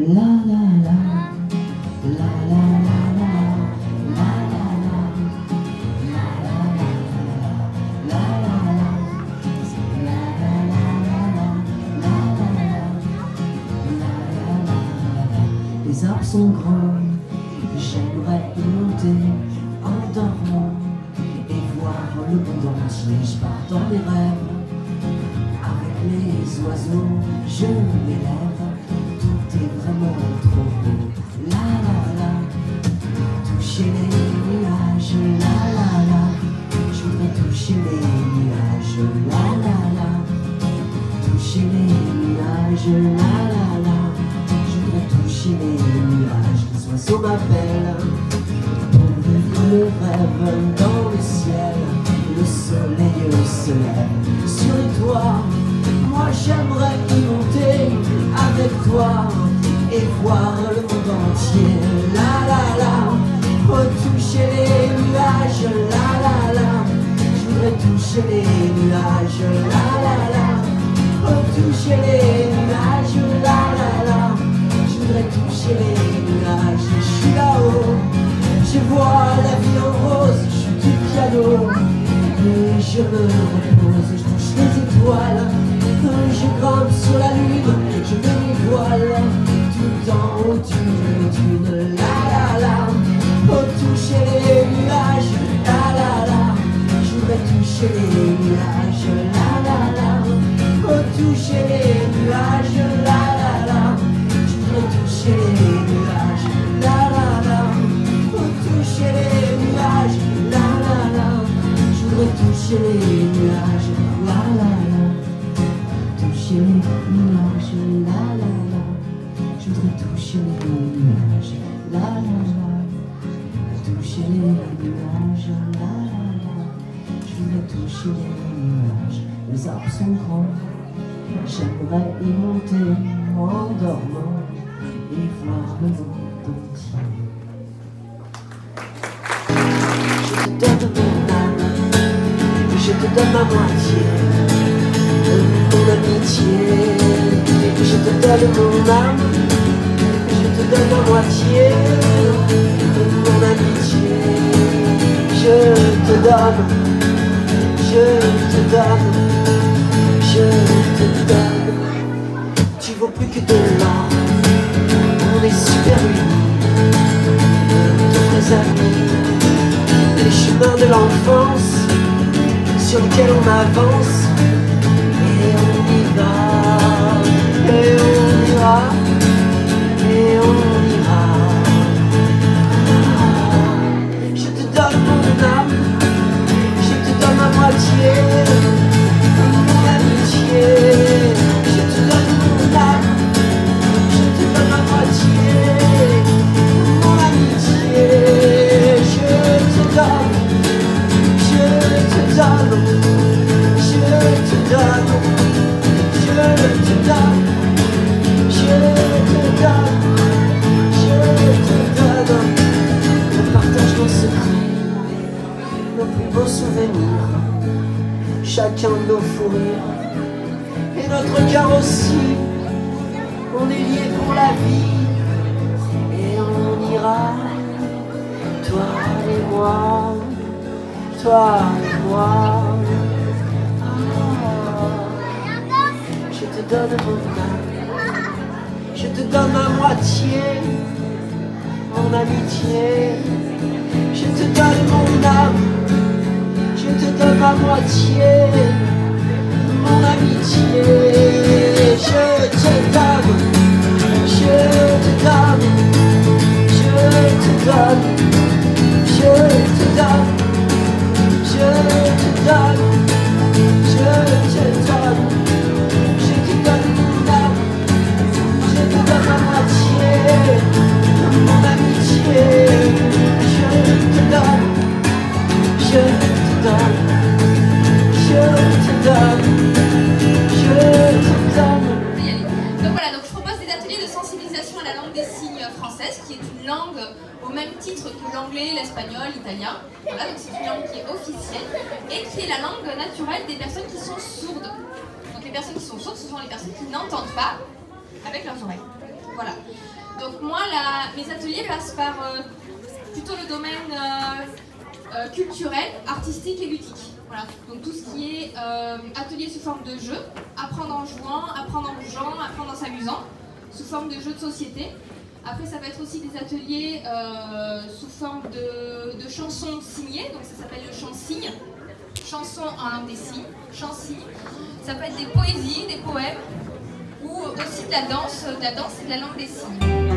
Les arbres sont grands, j'aimerais y monter en dormant et voir le monde entier. Je pars dans mes rêves. Avec les oiseaux, je m'élève, est vraiment trop beau. La la la, toucher les nuages, la la la, je voudrais toucher les nuages, la la la, toucher les nuages, la la la, je voudrais toucher les nuages, les oiseaux m'appellent pour vivre le rêve dans et voir le monde entier. La la la, retoucher les nuages. La la la, je voudrais toucher les nuages. La la la, retoucher les nuages. La la la, je voudrais toucher les nuages. Je suis là-haut, je vois la vie en rose. Je suis du piano et je me repose. Je touche les Je grimpe sur la lune, je me dévoile tout en haut d'une dune. La la la, pour toucher les nuages. La la la, je voudrais toucher les nuages. La la la, pour toucher les nuages. La la la, je voudrais toucher les nuages. Toucher les nuages, la la la. Toucher les nuages, la la la. Je voudrais toucher les nuages. Les arbres sont grands, j'aimerais y monter en dormant et voir le monde entier. Je te donne mon âme, je te donne ma moitié mon amitié. Je te donne mon âme, mon amitié. Je te donne, je te donne, je te donne. Tu vaux plus que de l'or, on est super unis, de vrais amis. Les chemins de l'enfance sur lesquels on avance. Chacun de nos fous rires. Et notre cœur aussi. On est liés pour la vie. Et on ira, toi et moi, toi et moi. Je te donne mon âme, je te donne ma moitié, mon amitié. Je te donne mon âme, donne ma moitié, mon amitié. Langue des signes française, qui est une langue au même titre que l'anglais, l'espagnol, l'italien. Voilà, donc c'est une langue qui est officielle et qui est la langue naturelle des personnes qui sont sourdes. Donc les personnes qui sont sourdes, ce sont les personnes qui n'entendent pas avec leurs oreilles. Voilà. Donc moi, mes ateliers passent par euh, plutôt le domaine euh, euh, culturel, artistique et ludique. Voilà. Donc tout ce qui est atelier sous forme de jeu, apprendre en jouant, apprendre en bougeant, apprendre en s'amusant, sous forme de jeu de société. Après, ça va être aussi des ateliers sous forme de, chansons signées, donc ça s'appelle le chant signe, chanson en langue des signes, chant signe. Ça peut être des poésies, des poèmes, ou aussi de la danse, de la danse et de la langue des signes.